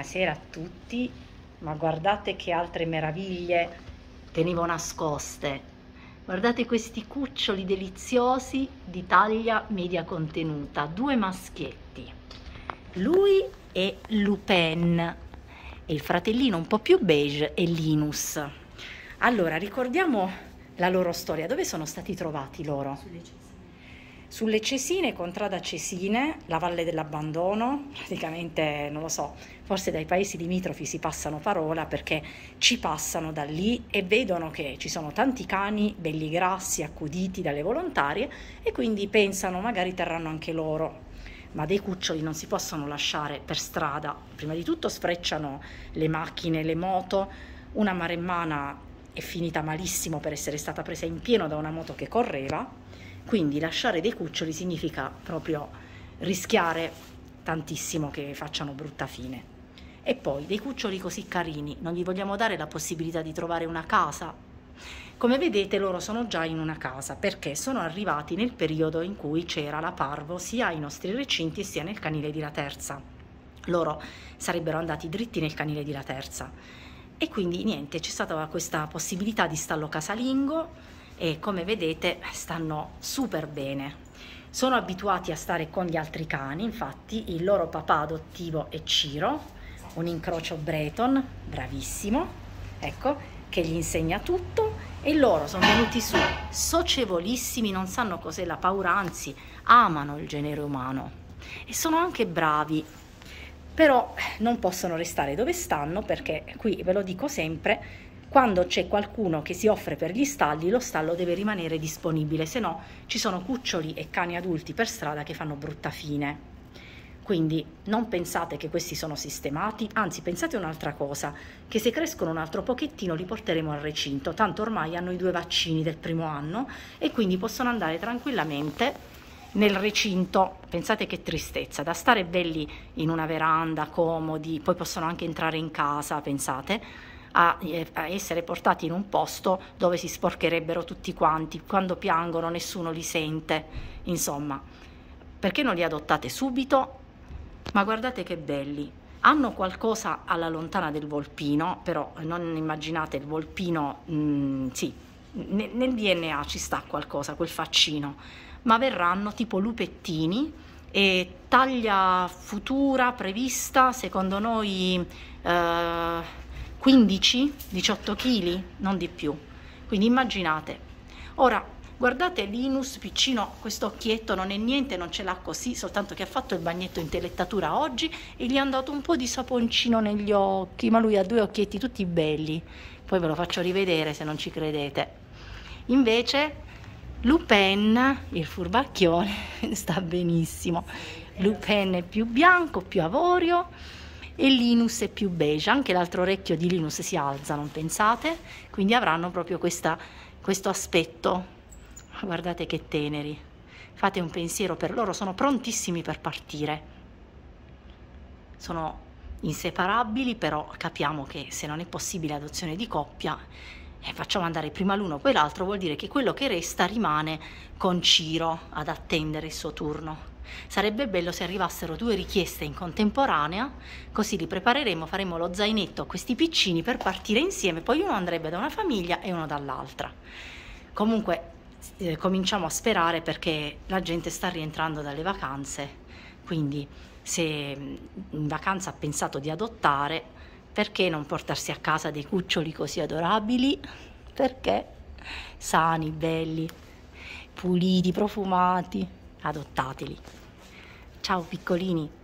Buonasera a tutti, ma guardate che altre meraviglie tenevo nascoste. Guardate questi cuccioli deliziosi di taglia media contenuta, due maschietti. Lui è Lupin e il fratellino un po' più beige è Linus. Allora, ricordiamo la loro storia. Dove sono stati trovati loro? Sulle sulle Cesine, contrada Cesine, la Valle dell'Abbandono, praticamente non lo so, forse dai paesi limitrofi si passano parola perché ci passano da lì e vedono che ci sono tanti cani belli grassi, accuditi dalle volontarie e quindi pensano magari terranno anche loro. Ma dei cuccioli non si possono lasciare per strada. Prima di tutto sfrecciano le macchine, le moto. Una maremmana è finita malissimo per essere stata presa in pieno da una moto che correva quindi lasciare dei cuccioli significa proprio rischiare tantissimo che facciano brutta fine. E poi dei cuccioli così carini, non gli vogliamo dare la possibilità di trovare una casa? Come vedete loro sono già in una casa perché sono arrivati nel periodo in cui c'era la parvo sia ai nostri recinti sia nel canile di La Terza. Loro sarebbero andati dritti nel canile di La Terza e quindi niente, c'è stata questa possibilità di stallo casalingo e come vedete stanno super bene. Sono abituati a stare con gli altri cani, infatti il loro papà adottivo è Ciro, un incrocio Breton, bravissimo, ecco, che gli insegna tutto. E loro sono venuti su socievolissimi, non sanno cos'è la paura, anzi amano il genere umano. E sono anche bravi, però non possono restare dove stanno perché qui ve lo dico sempre, quando c'è qualcuno che si offre per gli stalli, lo stallo deve rimanere disponibile, se no ci sono cuccioli e cani adulti per strada che fanno brutta fine. Quindi non pensate che questi sono sistemati, anzi pensate un'altra cosa, che se crescono un altro pochettino li porteremo al recinto, tanto ormai hanno i due vaccini del primo anno e quindi possono andare tranquillamente nel recinto. Pensate che tristezza, da stare belli in una veranda, comodi, poi possono anche entrare in casa, pensate, a, eh, a, essere portati in un posto dove si sporcherebbero tutti quanti, quando piangono nessuno li sente, insomma, perché non li adottate subito? Ma guardate che belli, hanno qualcosa alla lontana del volpino, però non immaginate il volpino, mh, mm, sì, nel, nel DNA ci sta qualcosa, quel faccino, ma verranno tipo lupettini e taglia futura prevista secondo noi eh, 15-18 kg, non di più. Quindi immaginate. Ora, guardate Linus piccino, questo occhietto non è niente, non ce l'ha così, soltanto che ha fatto il bagnetto in telettatura oggi e gli è andato un po' di saponcino negli occhi, ma lui ha due occhietti tutti belli. Poi ve lo faccio rivedere se non ci credete. Invece Lupin, il furbacchione, sta benissimo. Lupin è più bianco, più avorio e Linus è più beige, anche l'altro orecchio di Linus si alza, non pensate? Quindi avranno proprio questa, questo aspetto, guardate che teneri, fate un pensiero per loro, sono prontissimi per partire, sono inseparabili, però capiamo che se non è possibile adozione di coppia, eh, facciamo andare prima l'uno poi l'altro, vuol dire che quello che resta rimane con Ciro ad attendere il suo turno. Sarebbe bello se arrivassero due richieste in contemporanea, così li prepareremo, faremo lo zainetto a questi piccini per partire insieme, poi uno andrebbe da una famiglia e uno dall'altra. Comunque eh, cominciamo a sperare perché la gente sta rientrando dalle vacanze, quindi se mm, in vacanza ha pensato di adottare, perché non portarsi a casa dei cuccioli così adorabili? Perché sani, belli, puliti, profumati, adottateli. Ciao piccolini!